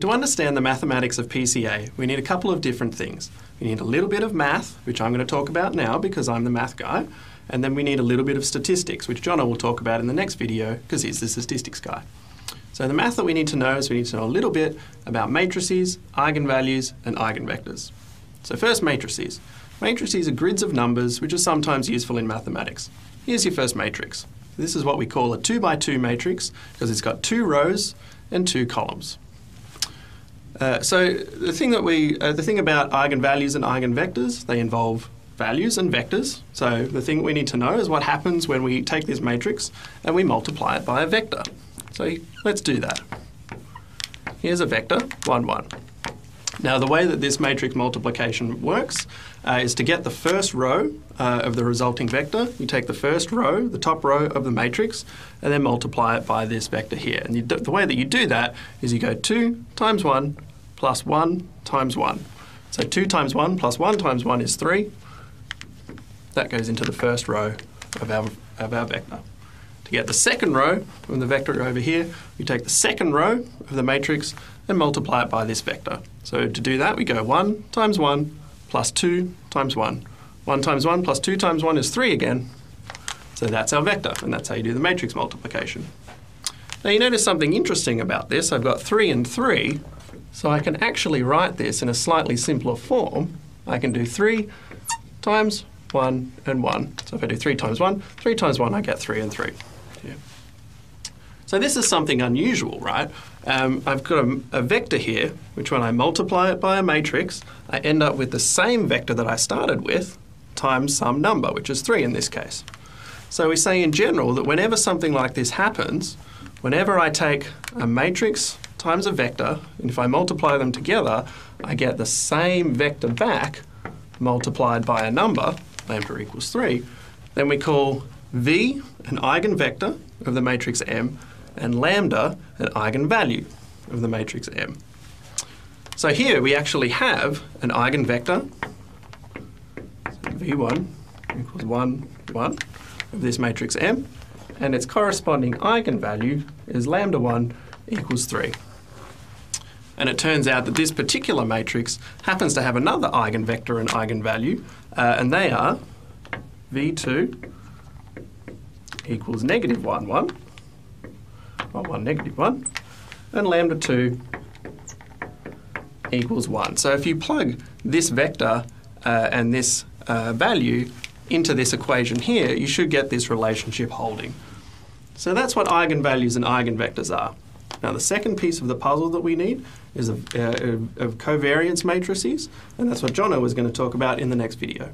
To understand the mathematics of PCA, we need a couple of different things. We need a little bit of math, which I'm going to talk about now because I'm the math guy, and then we need a little bit of statistics, which Jono will talk about in the next video because he's the statistics guy. So the math that we need to know is we need to know a little bit about matrices, eigenvalues, and eigenvectors. So first, matrices. Matrices are grids of numbers which are sometimes useful in mathematics. Here's your first matrix. This is what we call a 2 by 2 matrix because it's got two rows and two columns. Uh, so the thing that we, uh, the thing about eigenvalues and eigenvectors, they involve values and vectors. So the thing we need to know is what happens when we take this matrix and we multiply it by a vector. So let's do that. Here's a vector, 1, 1. Now the way that this matrix multiplication works uh, is to get the first row uh, of the resulting vector, you take the first row, the top row of the matrix, and then multiply it by this vector here. And the way that you do that is you go 2 times 1 plus 1 times 1. So 2 times 1 plus 1 times 1 is 3. That goes into the first row of our, of our vector. To get the second row from the vector over here, we take the second row of the matrix and multiply it by this vector. So to do that, we go 1 times 1 plus 2 times 1. 1 times 1 plus 2 times 1 is 3 again. So that's our vector, and that's how you do the matrix multiplication. Now you notice something interesting about this. I've got 3 and 3, so I can actually write this in a slightly simpler form. I can do 3 times 1 and 1. So if I do 3 times 1, 3 times 1, I get 3 and 3. Yeah. So this is something unusual, right? Um, I've got a, a, vector here, which when I multiply it by a matrix, I end up with the same vector that I started with times some number, which is 3 in this case. So we say in general that whenever something like this happens, whenever I take a matrix times a vector, and if I multiply them together, I get the same vector back multiplied by a number, lambda equals 3, then we call V an eigenvector of the matrix M and lambda an eigenvalue of the matrix M. So here we actually have an eigenvector, so V1 equals 1, 1 of this matrix M, and its corresponding eigenvalue is lambda 1 equals 3. And it turns out that this particular matrix happens to have another eigenvector and eigenvalue, uh, and they are V2 equals negative 1, 1, well, 1, negative 1, and lambda 2 equals 1. So if you plug this vector uh, and this uh, value into this equation here, you should get this relationship holding. So that's what eigenvalues and eigenvectors are. Now the second piece of the puzzle that we need is of, uh, of covariance matrices, and that's what Jono is going to talk about in the next video.